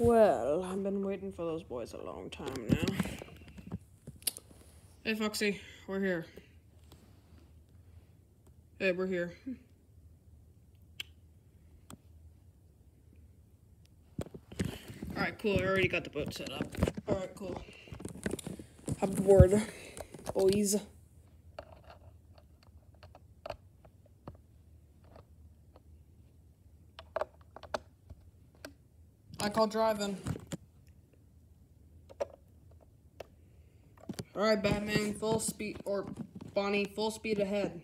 Well, I've been waiting for those boys a long time now. Hey, Foxy, we're here. Hey, we're here. Alright, cool. I already got the boat set up. Alright, cool. Aboard, boys. I call driving. Alright, Batman, full speed, or Bonnie, full speed ahead.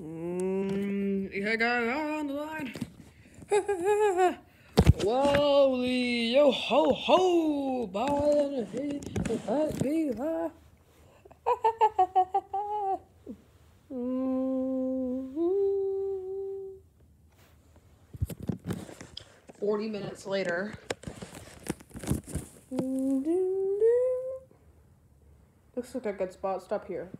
Mm, hey, guys, on the line. Wally, yo, ho, ho, Bonnie, that be her. Ha, ha, ha, ha, ha. 40 minutes later. Looks like a good spot. Stop here.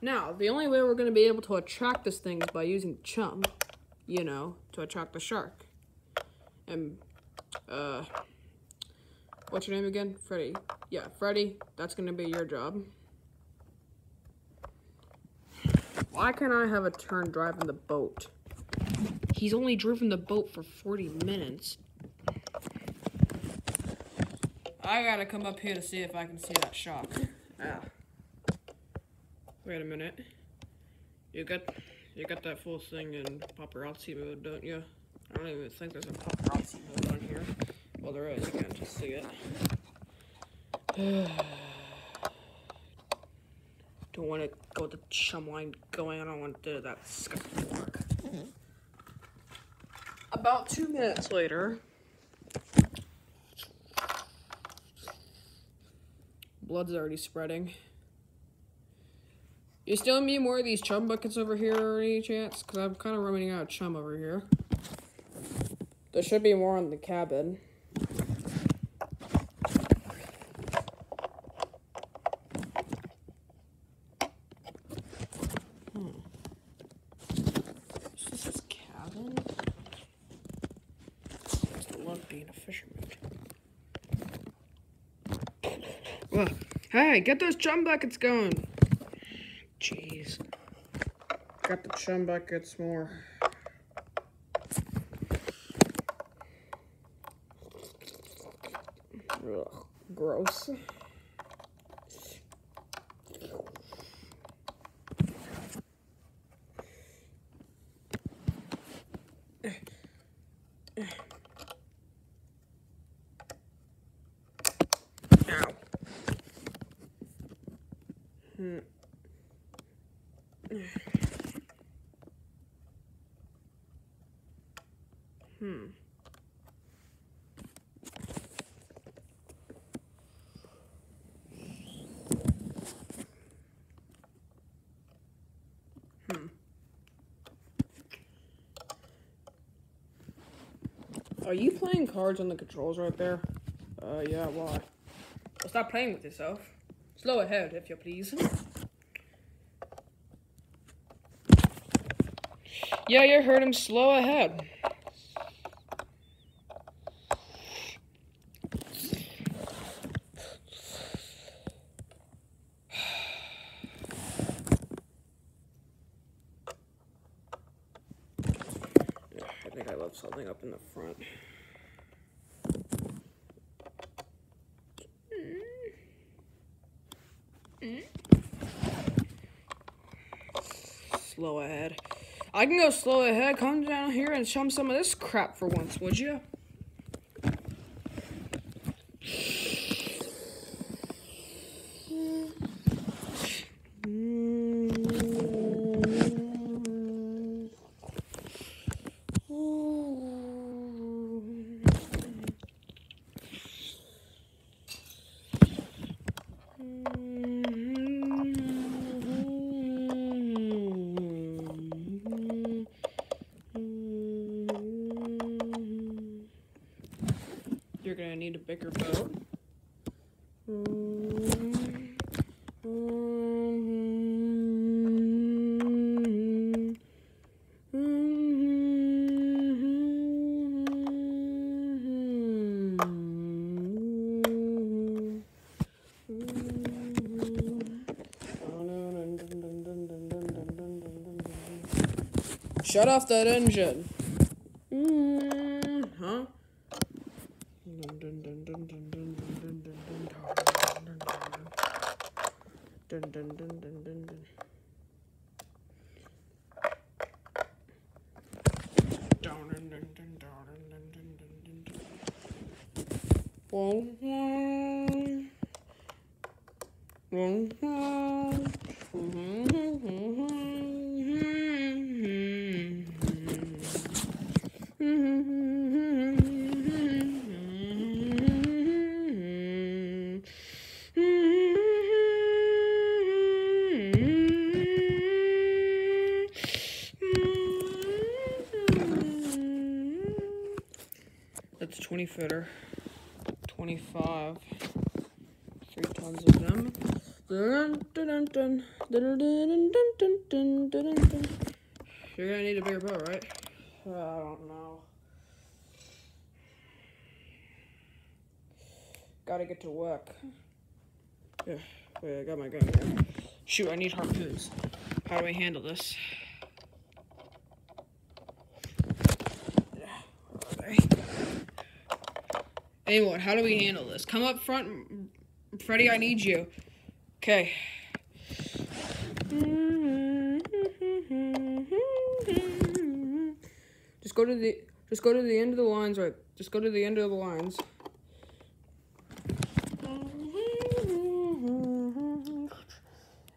Now, the only way we're going to be able to attract this thing is by using chum, you know, to attract the shark. And, uh, what's your name again? Freddy. Yeah, Freddy, that's going to be your job. Why can't I have a turn driving the boat? He's only driven the boat for 40 minutes. I gotta come up here to see if I can see that shark. Ah. Wait a minute. You got you got that full thing in paparazzi mode, don't you? I don't even think there's a paparazzi mode on here. Well, there is. You can't just see it. don't want to go with the chum line going. I don't want to do that scuff work. About two minutes later, blood's already spreading. You still need more of these chum buckets over here, or any chance? Because I'm kind of running out of chum over here. There should be more in the cabin. Hmm. Is this his cabin? Doesn't love being a fisherman. Hey, get those chum buckets going. Jeez. Got the chum buckets more. Ugh, gross. Hmm. Hmm. Are you playing cards on the controls right there? Uh, yeah, why? Well, stop playing with yourself. Slow ahead, if you please. Yeah, you heard him. Slow ahead. I think I left something up in the front. Slow ahead. I can go slow ahead. Come down here and chum some of this crap for once, would you? need a bigger boat. Shut off that engine. Dun dun dun dun dun dun dun dun. Dun dun dun dun dun. Dun dun dun dun dun dun dun. Woah woah woah Mm-hmm. 20 footer, 25, three tons of them. You're gonna need a bigger boat, right? Uh, I don't know. Gotta get to work. Yeah, wait, I got my gun. Here. Shoot, I need harpoons. How do I handle this? Anyone, how do we handle this? Come up front, Freddy. I need you. Okay. Just go to the just go to the end of the lines, right? Just go to the end of the lines.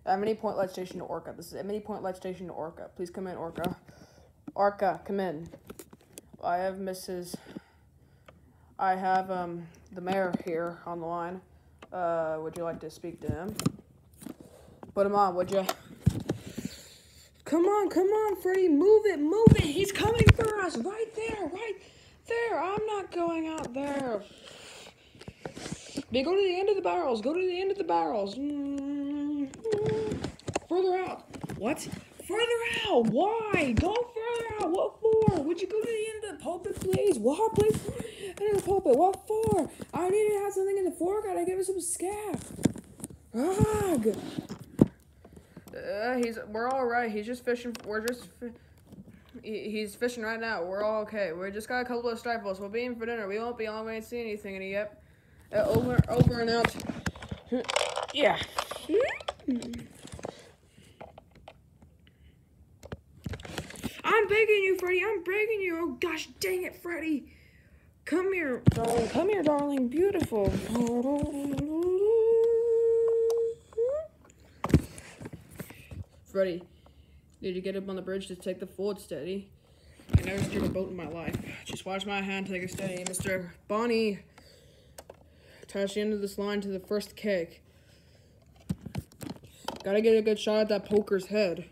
Amity Point Light Station to Orca. This is Amity Point Light Station to Orca. Please come in, Orca. Orca, come in. I have Mrs. I have um the mayor here on the line. Uh, would you like to speak to him? Put him on, would you? Come on, come on, Freddy, move it, move it. He's coming for us, right there, right there. I'm not going out there. They go to the end of the barrels. Go to the end of the barrels. Mm, Further out. What? Further out. Why? Go further out. What? Would you go to the end of the pulpit, please? What, please? End of the pulpit. What for? I need to have something in the fork. Gotta give it some scaff. Ugh. Uh, he's. We're all right. He's just fishing. We're just. he- He's fishing right now. We're all okay. We just got a couple of stifles. We'll be in for dinner. We won't be long. We ain't see anything. And yep. Uh, over, over and out. Yeah. I'm begging you, Freddy. I'm begging you. Oh gosh, dang it, Freddy. Come here, darling. Come here, darling. Beautiful. Freddy, need to get up on the bridge to take the forward steady. I never steered a boat in my life. Just watch my hand take a steady, Mr. Bonnie. Attach the end of this line to the first cake. Gotta get a good shot at that poker's head.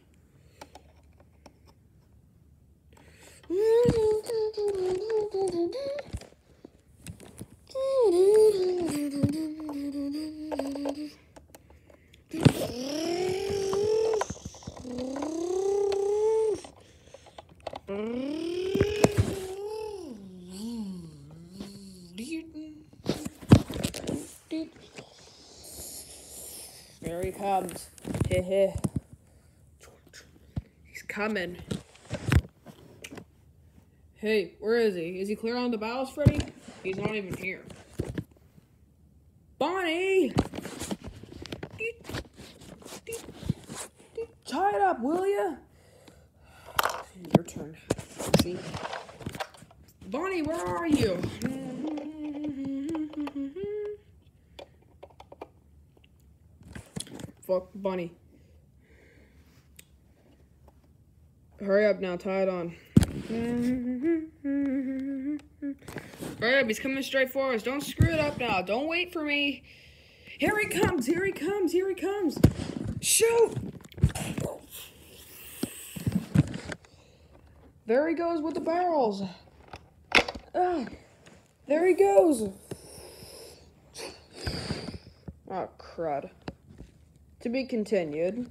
There he comes. Heh heh. He's coming. Hey, where is he? Is he clear on the bows, Freddy? He's not even here. Bonnie! Tie it up, will ya? Your turn. See? Bonnie, where are you? Fuck, Bonnie. Hurry up now, tie it on. Hurry up, he's coming straight for us. Don't screw it up now. Don't wait for me. Here he comes, here he comes, here he comes. Shoot! There he goes with the barrels. There he goes. Oh, crud. To be continued.